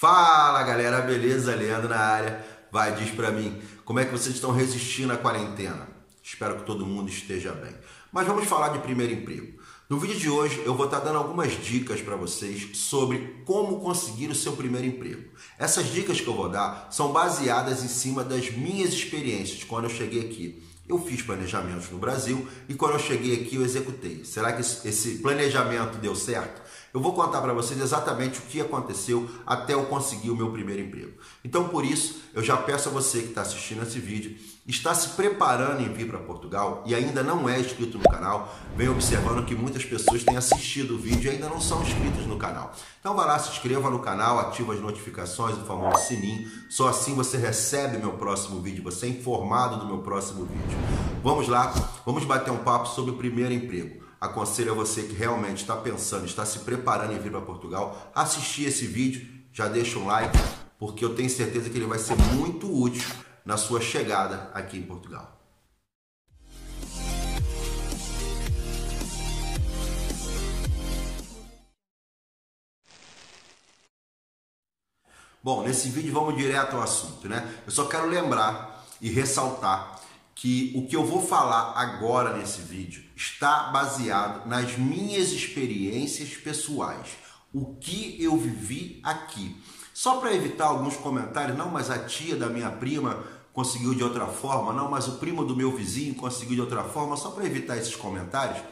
Fala galera, beleza? Leandro na área. Vai, diz pra mim, como é que vocês estão resistindo à quarentena? Espero que todo mundo esteja bem. Mas vamos falar de primeiro emprego. No vídeo de hoje eu vou estar dando algumas dicas para vocês sobre como conseguir o seu primeiro emprego. Essas dicas que eu vou dar são baseadas em cima das minhas experiências quando eu cheguei aqui. Eu fiz planejamentos no Brasil e quando eu cheguei aqui eu executei. Será que esse planejamento deu certo? Eu vou contar para vocês exatamente o que aconteceu até eu conseguir o meu primeiro emprego. Então, por isso, eu já peço a você que está assistindo esse vídeo, está se preparando em vir para Portugal e ainda não é inscrito no canal, vem observando que muitas pessoas têm assistido o vídeo e ainda não são inscritos no canal. Então, vai lá, se inscreva no canal, ativa as notificações, o famoso sininho. Só assim você recebe meu próximo vídeo, você é informado do meu próximo vídeo. Vamos lá, vamos bater um papo sobre o primeiro emprego aconselho a você que realmente está pensando, está se preparando em vir para Portugal, assistir esse vídeo, já deixa um like, porque eu tenho certeza que ele vai ser muito útil na sua chegada aqui em Portugal. Bom, nesse vídeo vamos direto ao assunto, né? Eu só quero lembrar e ressaltar que o que eu vou falar agora nesse vídeo está baseado nas minhas experiências pessoais, o que eu vivi aqui. Só para evitar alguns comentários, não, mas a tia da minha prima conseguiu de outra forma, não, mas o primo do meu vizinho conseguiu de outra forma, só para evitar esses comentários,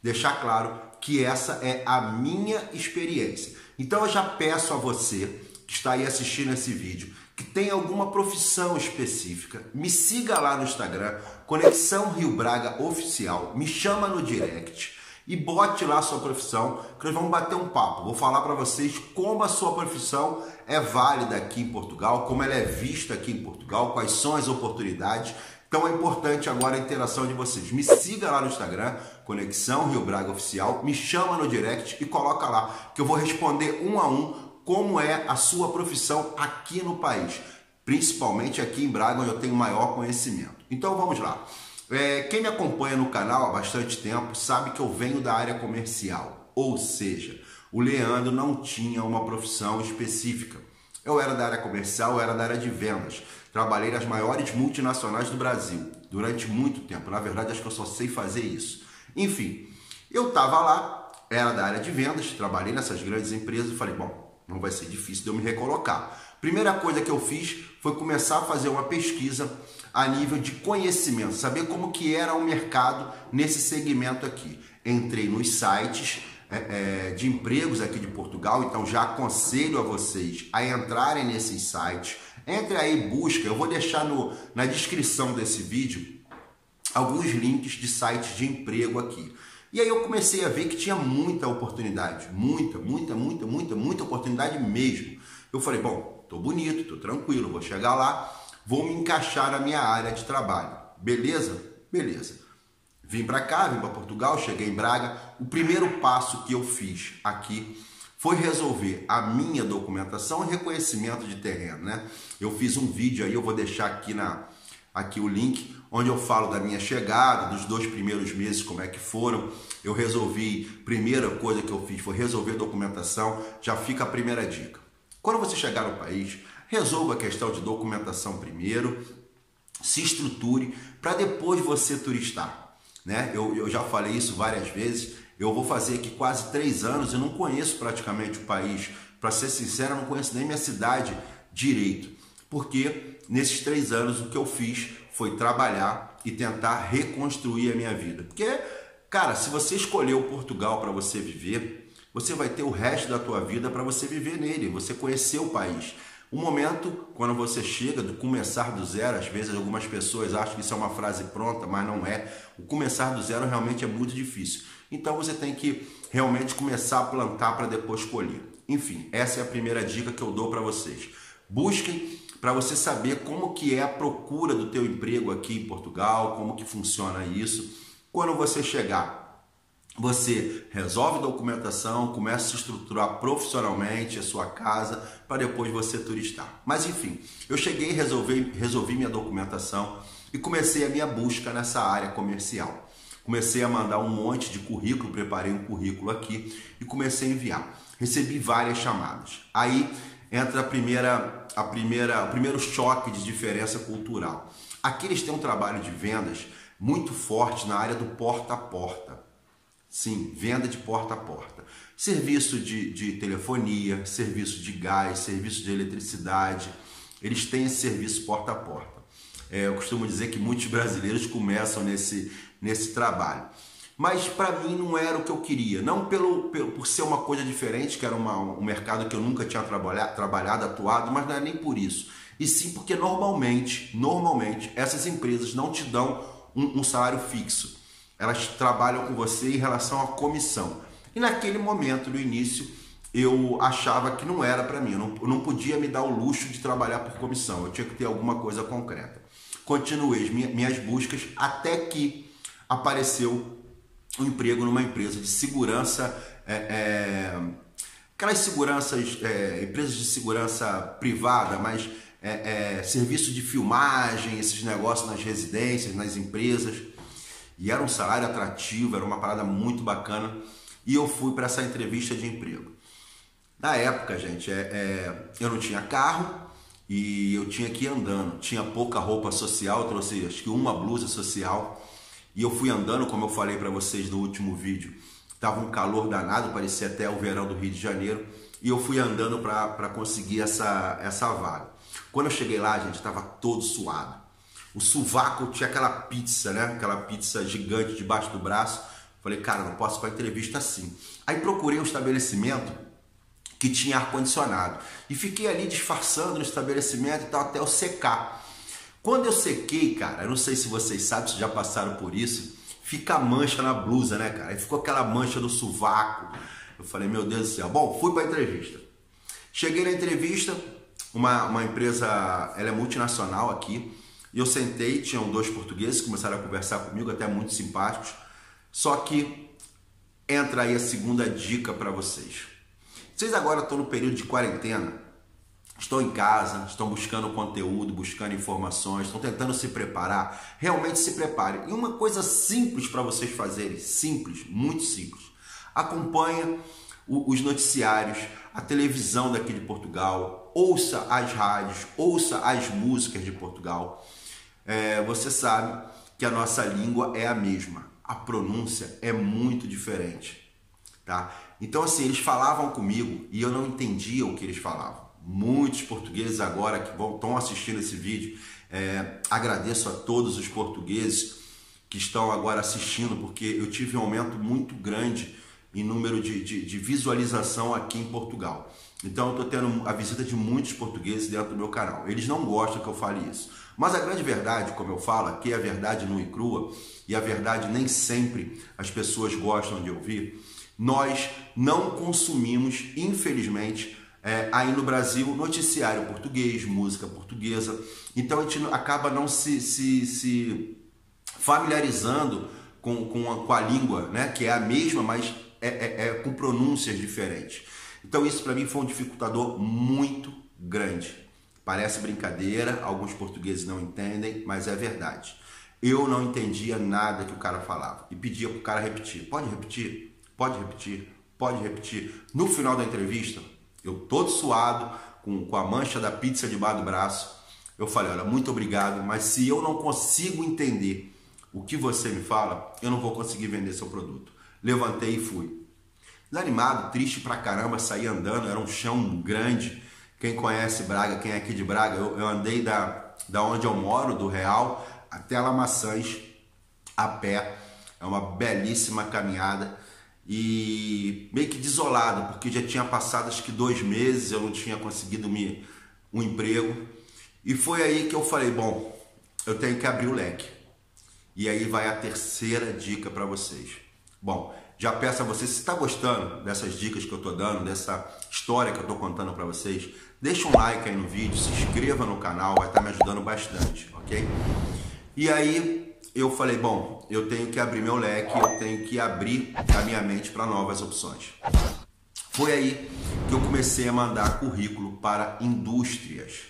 deixar claro que essa é a minha experiência. Então eu já peço a você que está aí assistindo esse vídeo que tem alguma profissão específica, me siga lá no Instagram, Conexão Rio Braga Oficial, me chama no direct e bote lá sua profissão, que nós vamos bater um papo. Vou falar para vocês como a sua profissão é válida aqui em Portugal, como ela é vista aqui em Portugal, quais são as oportunidades. Então é importante agora a interação de vocês. Me siga lá no Instagram, Conexão Rio Braga Oficial, me chama no direct e coloca lá, que eu vou responder um a um como é a sua profissão aqui no país, principalmente aqui em Braga, onde eu tenho maior conhecimento. Então vamos lá. É, quem me acompanha no canal há bastante tempo sabe que eu venho da área comercial, ou seja, o Leandro não tinha uma profissão específica. Eu era da área comercial, eu era da área de vendas. Trabalhei nas maiores multinacionais do Brasil durante muito tempo. Na verdade, acho que eu só sei fazer isso. Enfim, eu estava lá, era da área de vendas, trabalhei nessas grandes empresas e falei, bom, não vai ser difícil de eu me recolocar. Primeira coisa que eu fiz foi começar a fazer uma pesquisa a nível de conhecimento, saber como que era o mercado nesse segmento aqui. Entrei nos sites é, é, de empregos aqui de Portugal, então já aconselho a vocês a entrarem nesses sites. Entre aí, busca, eu vou deixar no, na descrição desse vídeo alguns links de sites de emprego aqui. E aí eu comecei a ver que tinha muita oportunidade, muita, muita, muita, muita, muita oportunidade mesmo. Eu falei, bom, tô bonito, tô tranquilo, vou chegar lá, vou me encaixar na minha área de trabalho. Beleza? Beleza. Vim para cá, vim para Portugal, cheguei em Braga. O primeiro passo que eu fiz aqui foi resolver a minha documentação e reconhecimento de terreno, né? Eu fiz um vídeo aí, eu vou deixar aqui na aqui o link onde eu falo da minha chegada, dos dois primeiros meses, como é que foram. Eu resolvi, primeira coisa que eu fiz foi resolver documentação, já fica a primeira dica. Quando você chegar no país, resolva a questão de documentação primeiro, se estruture para depois você turistar. Né? Eu, eu já falei isso várias vezes. Eu vou fazer aqui quase três anos e não conheço praticamente o país. Para ser sincero, eu não conheço nem minha cidade direito. Porque nesses três anos o que eu fiz foi trabalhar e tentar reconstruir a minha vida. Porque, cara, se você escolheu Portugal para você viver, você vai ter o resto da tua vida para você viver nele, você conhecer o país. O momento, quando você chega do começar do zero, às vezes algumas pessoas acham que isso é uma frase pronta, mas não é. O começar do zero realmente é muito difícil. Então você tem que realmente começar a plantar para depois colher. Enfim, essa é a primeira dica que eu dou para vocês. Busquem para você saber como que é a procura do teu emprego aqui em Portugal, como que funciona isso. Quando você chegar, você resolve documentação, começa a se estruturar profissionalmente a sua casa para depois você turistar. Mas enfim, eu cheguei, resolvi, resolvi minha documentação e comecei a minha busca nessa área comercial. Comecei a mandar um monte de currículo, preparei um currículo aqui e comecei a enviar. Recebi várias chamadas. Aí entra a primeira, a primeira, o primeiro choque de diferença cultural. Aqui eles têm um trabalho de vendas muito forte na área do porta a porta. Sim, venda de porta a porta. Serviço de, de telefonia, serviço de gás, serviço de eletricidade. Eles têm esse serviço porta a porta. É, eu costumo dizer que muitos brasileiros começam nesse, nesse trabalho. Mas para mim não era o que eu queria. Não pelo, pelo, por ser uma coisa diferente, que era uma, um mercado que eu nunca tinha trabalhado, trabalhado, atuado, mas não é nem por isso. E sim porque normalmente, normalmente, essas empresas não te dão um, um salário fixo. Elas trabalham com você em relação à comissão. E naquele momento, no início, eu achava que não era para mim. Eu não, eu não podia me dar o luxo de trabalhar por comissão. Eu tinha que ter alguma coisa concreta. Continuei minhas buscas até que apareceu um emprego numa empresa de segurança, é, é, aquelas seguranças, é, empresas de segurança privada, mas é, é, serviço de filmagem, esses negócios nas residências, nas empresas. E era um salário atrativo, era uma parada muito bacana. E eu fui para essa entrevista de emprego. Na época, gente, é, eu não tinha carro e eu tinha que ir andando. Tinha pouca roupa social, trouxe acho que uma blusa social e eu fui andando, como eu falei para vocês no último vídeo, tava um calor danado, parecia até o verão do Rio de Janeiro, e eu fui andando para conseguir essa, essa vaga. Quando eu cheguei lá, gente, estava todo suado. O sovaco tinha aquela pizza, né? Aquela pizza gigante debaixo do braço. Falei, cara, não posso para entrevista assim. Aí procurei um estabelecimento que tinha ar-condicionado. E fiquei ali disfarçando no estabelecimento e tal até eu secar. Quando eu sequei, cara, eu não sei se vocês sabem, se já passaram por isso, fica a mancha na blusa, né, cara? Aí ficou aquela mancha no sovaco. Eu falei, meu Deus do céu. Bom, fui para entrevista. Cheguei na entrevista, uma, uma empresa, ela é multinacional aqui, e eu sentei, tinham dois portugueses começaram a conversar comigo, até muito simpáticos. Só que entra aí a segunda dica para vocês. Vocês agora estão no período de quarentena, estão em casa, estão buscando conteúdo, buscando informações, estão tentando se preparar, realmente se preparem. E uma coisa simples para vocês fazerem, simples, muito simples. Acompanha os noticiários, a televisão daqui de Portugal, ouça as rádios, ouça as músicas de Portugal. É, você sabe que a nossa língua é a mesma, a pronúncia é muito diferente, tá? Então assim, eles falavam comigo e eu não entendia o que eles falavam muitos portugueses agora que vão, estão assistindo esse vídeo. É, agradeço a todos os portugueses que estão agora assistindo, porque eu tive um aumento muito grande em número de, de, de visualização aqui em Portugal. Então eu estou tendo a visita de muitos portugueses dentro do meu canal. Eles não gostam que eu fale isso. Mas a grande verdade, como eu falo, que é a verdade nua e crua, e a verdade nem sempre as pessoas gostam de ouvir, nós não consumimos, infelizmente, é, aí no Brasil, noticiário português, música portuguesa. Então a gente acaba não se, se, se familiarizando com, com, a, com a língua, né? que é a mesma, mas é, é, é com pronúncias diferentes. Então isso para mim foi um dificultador muito grande. Parece brincadeira, alguns portugueses não entendem, mas é verdade. Eu não entendia nada que o cara falava e pedia para o cara repetir. Pode repetir? Pode repetir? Pode repetir? No final da entrevista, eu todo suado, com, com a mancha da pizza debaixo do braço. Eu falei, olha, muito obrigado, mas se eu não consigo entender o que você me fala, eu não vou conseguir vender seu produto. Levantei e fui. Desanimado, triste pra caramba, saí andando, era um chão grande. Quem conhece Braga, quem é aqui de Braga, eu, eu andei da, da onde eu moro, do Real, até Lamaçãs, a pé. É uma belíssima caminhada e meio que desolado, porque já tinha passado acho que dois meses, eu não tinha conseguido me, um emprego. E foi aí que eu falei, bom, eu tenho que abrir o leque. E aí vai a terceira dica para vocês. Bom, já peço a vocês, se está gostando dessas dicas que eu estou dando, dessa história que eu estou contando para vocês, deixa um like aí no vídeo, se inscreva no canal, vai estar tá me ajudando bastante, ok? E aí eu falei, bom, eu tenho que abrir meu leque, eu tenho que abrir a minha mente para novas opções. Foi aí que eu comecei a mandar currículo para indústrias.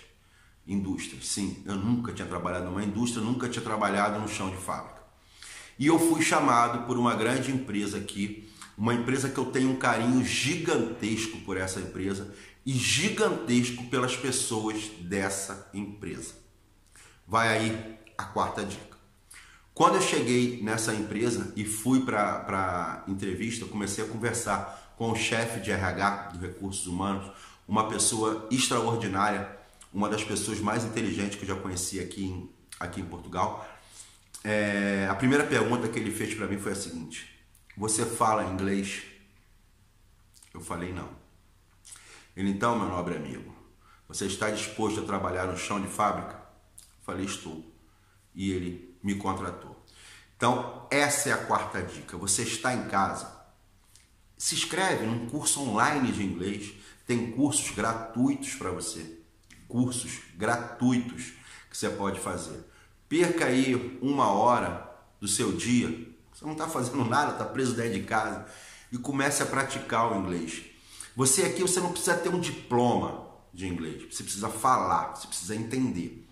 Indústrias, sim, eu nunca tinha trabalhado numa indústria, nunca tinha trabalhado no chão de fábrica. E eu fui chamado por uma grande empresa aqui, uma empresa que eu tenho um carinho gigantesco por essa empresa, e gigantesco pelas pessoas dessa empresa. Vai aí a quarta dica. Quando eu cheguei nessa empresa e fui para a entrevista, comecei a conversar com o chefe de RH do Recursos Humanos, uma pessoa extraordinária, uma das pessoas mais inteligentes que eu já conheci aqui em, aqui em Portugal. É, a primeira pergunta que ele fez para mim foi a seguinte: Você fala inglês? Eu falei não. Ele então, meu nobre amigo, você está disposto a trabalhar no chão de fábrica? Eu falei estou. E ele me contratou. Então, essa é a quarta dica. Você está em casa, se inscreve num curso online de inglês. Tem cursos gratuitos para você. Cursos gratuitos que você pode fazer. Perca aí uma hora do seu dia. Você não está fazendo nada, está preso dentro de casa. E comece a praticar o inglês. Você aqui, você não precisa ter um diploma de inglês. Você precisa falar, você precisa entender.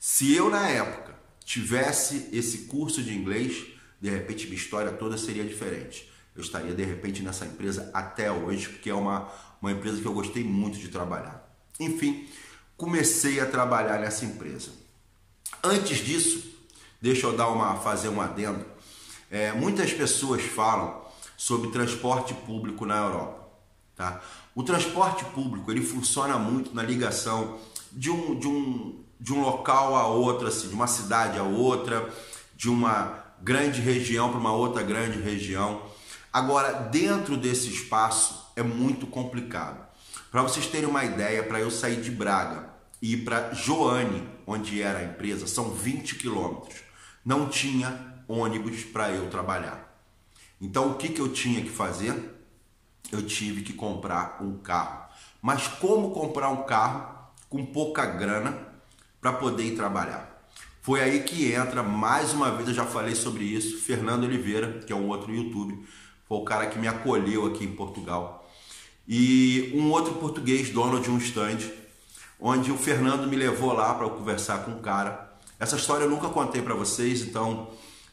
Se eu, na época, tivesse esse curso de inglês, de repente minha história toda seria diferente. Eu estaria, de repente, nessa empresa até hoje, porque é uma, uma empresa que eu gostei muito de trabalhar. Enfim, comecei a trabalhar nessa empresa. Antes disso, deixa eu dar uma, fazer um adendo. É, muitas pessoas falam sobre transporte público na Europa. Tá? O transporte público ele funciona muito na ligação de um, de um, de um local a outro, assim, de uma cidade a outra, de uma grande região para uma outra grande região. Agora, dentro desse espaço é muito complicado. Para vocês terem uma ideia, para eu sair de Braga e ir para Joane, onde era a empresa, são 20 quilômetros. Não tinha ônibus para eu trabalhar. Então, o que, que eu tinha que fazer? Eu tive que comprar um carro. Mas como comprar um carro com pouca grana para poder ir trabalhar? Foi aí que entra, mais uma vez eu já falei sobre isso, Fernando Oliveira, que é um outro YouTube, foi o cara que me acolheu aqui em Portugal. E um outro português, dono de um stand, onde o Fernando me levou lá para conversar com o cara. Essa história eu nunca contei para vocês, então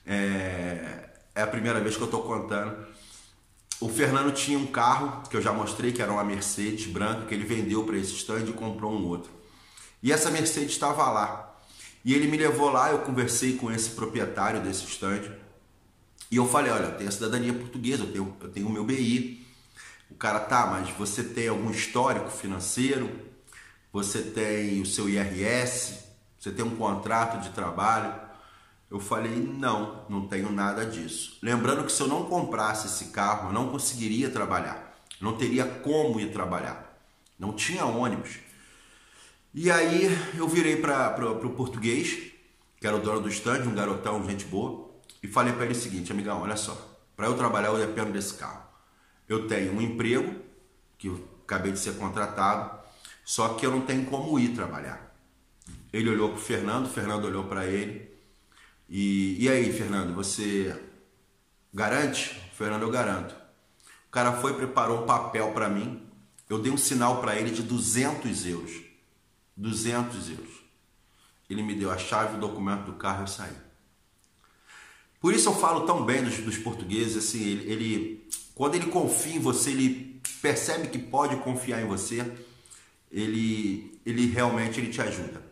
é, é a primeira vez que eu estou contando. O Fernando tinha um carro que eu já mostrei, que era uma Mercedes branca, que ele vendeu para esse stand e comprou um outro. E essa Mercedes estava lá. E ele me levou lá, eu conversei com esse proprietário desse stand. E eu falei, olha, eu tenho a cidadania portuguesa, eu tenho, eu tenho o meu BI. O cara, tá, mas você tem algum histórico financeiro? Você tem o seu IRS? Você tem um contrato de trabalho? Eu falei, não, não tenho nada disso. Lembrando que se eu não comprasse esse carro, eu não conseguiria trabalhar. Não teria como ir trabalhar. Não tinha ônibus. E aí eu virei para o português, que era o dono do stand, um garotão, gente boa, e falei para ele o seguinte, amigão, olha só, para eu trabalhar eu dependo desse carro. Eu tenho um emprego, que eu acabei de ser contratado, só que eu não tenho como ir trabalhar. Ele olhou para o Fernando, o Fernando olhou para ele, e, e aí, Fernando, você garante? Fernando, eu garanto. O cara foi preparou um papel para mim. Eu dei um sinal para ele de 200 euros. 200 euros. Ele me deu a chave, o documento do carro e eu saí. Por isso eu falo tão bem dos, dos portugueses, assim, ele, ele, quando ele confia em você, ele percebe que pode confiar em você, ele, ele realmente ele te ajuda.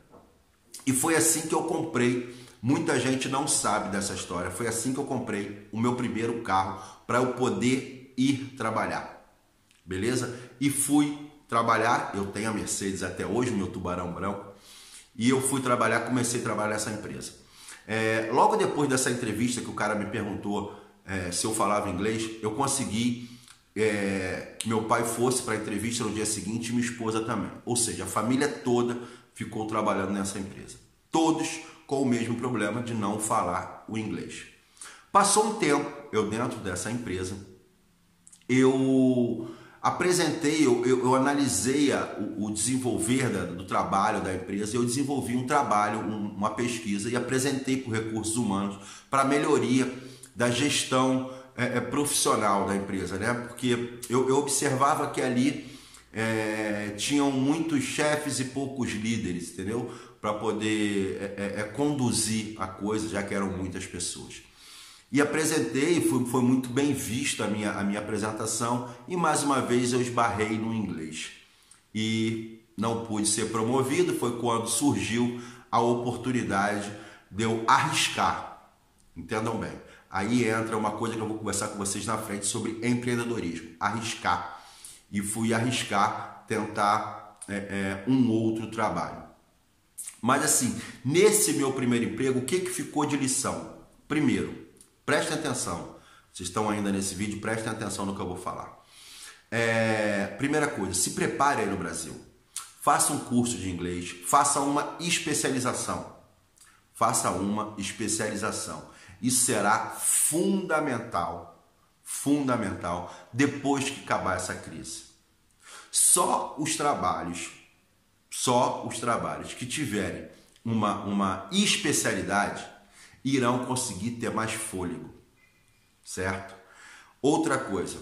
E foi assim que eu comprei Muita gente não sabe dessa história. Foi assim que eu comprei o meu primeiro carro para eu poder ir trabalhar. Beleza? E fui trabalhar. Eu tenho a Mercedes até hoje, meu tubarão branco. E eu fui trabalhar, comecei a trabalhar nessa empresa. É, logo depois dessa entrevista que o cara me perguntou é, se eu falava inglês, eu consegui é, que meu pai fosse para a entrevista no dia seguinte e minha esposa também. Ou seja, a família toda ficou trabalhando nessa empresa. Todos com o mesmo problema de não falar o inglês. Passou um tempo, eu dentro dessa empresa, eu apresentei, eu, eu, eu analisei a, o, o, desenvolver da, do trabalho da empresa, eu desenvolvi um trabalho, um, uma pesquisa e apresentei para recursos humanos para melhoria da gestão é, é, profissional da empresa, né? Porque eu, eu observava que ali é, tinham muitos chefes e poucos líderes, entendeu? para poder é, é, é, conduzir a coisa, já que eram muitas pessoas. E apresentei, foi, foi muito bem vista a minha, a minha apresentação, e mais uma vez eu esbarrei no inglês. e não pude ser promovido. Foi quando surgiu a oportunidade de eu arriscar. Entendam bem. Aí entra uma coisa que eu vou conversar com vocês na frente sobre empreendedorismo. Arriscar. E fui arriscar, tentar é, é, um outro trabalho. Mas assim, nesse meu primeiro emprego, o que, que ficou de lição? Primeiro, prestem atenção. Vocês estão ainda nesse vídeo, prestem atenção no que eu vou falar. É, primeira coisa, se prepare aí no Brasil. Faça um curso de inglês, faça uma especialização. Faça uma especialização. Isso será fundamental, fundamental depois que acabar essa crise. Só os trabalhos, só os trabalhos que tiverem uma, uma especialidade irão conseguir ter mais fôlego, certo? Outra coisa,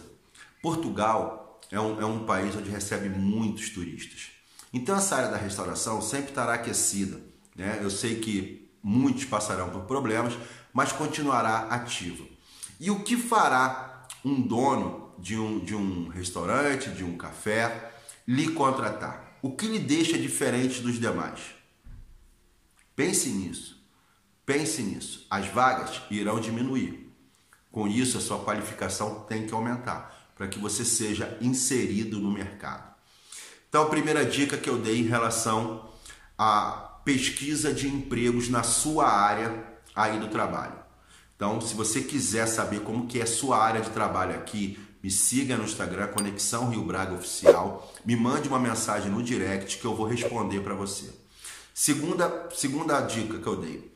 Portugal é um, é um país onde recebe muitos turistas. Então essa área da restauração sempre estará aquecida. Né? Eu sei que muitos passarão por problemas, mas continuará ativa. E o que fará um dono de um, de um restaurante, de um café, lhe contratar? O que lhe deixa diferente dos demais? Pense nisso. Pense nisso. As vagas irão diminuir. Com isso, a sua qualificação tem que aumentar para que você seja inserido no mercado. Então, a primeira dica que eu dei em relação à pesquisa de empregos na sua área aí do trabalho. Então, se você quiser saber como que é a sua área de trabalho aqui, me siga no Instagram Conexão Rio Braga Oficial, me mande uma mensagem no direct que eu vou responder para você. Segunda, segunda dica que eu dei: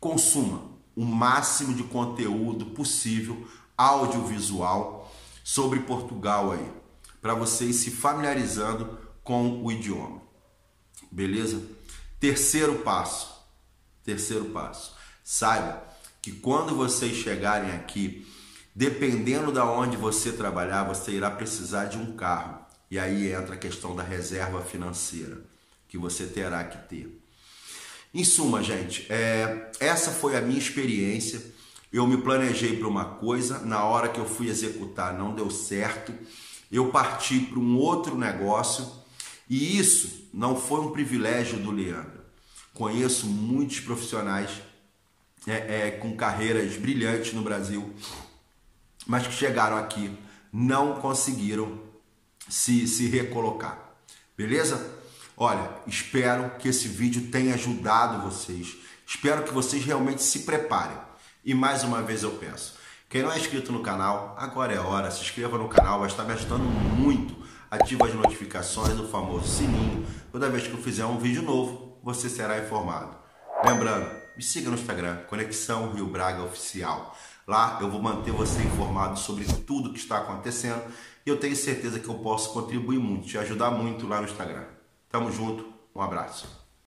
consuma o máximo de conteúdo possível audiovisual sobre Portugal aí, para vocês se familiarizando com o idioma. Beleza? Terceiro passo. Terceiro passo Saiba que quando vocês chegarem aqui, dependendo da de onde você trabalhar, você irá precisar de um carro. E aí entra a questão da reserva financeira que você terá que ter. Em suma, gente, é, essa foi a minha experiência. Eu me planejei para uma coisa, na hora que eu fui executar não deu certo. Eu parti para um outro negócio e isso não foi um privilégio do Leandro. Conheço muitos profissionais é, é, com carreiras brilhantes no Brasil, mas que chegaram aqui não conseguiram se, se recolocar. Beleza? Olha, espero que esse vídeo tenha ajudado vocês. Espero que vocês realmente se preparem. E mais uma vez eu peço, quem não é inscrito no canal, agora é hora, se inscreva no canal, vai estar me ajudando muito. Ative as notificações, o famoso sininho. Toda vez que eu fizer um vídeo novo, você será informado. Lembrando, me siga no Instagram, Conexão Rio Braga Oficial. Lá eu vou manter você informado sobre tudo que está acontecendo e eu tenho certeza que eu posso contribuir muito, te ajudar muito lá no Instagram. Tamo junto, um abraço.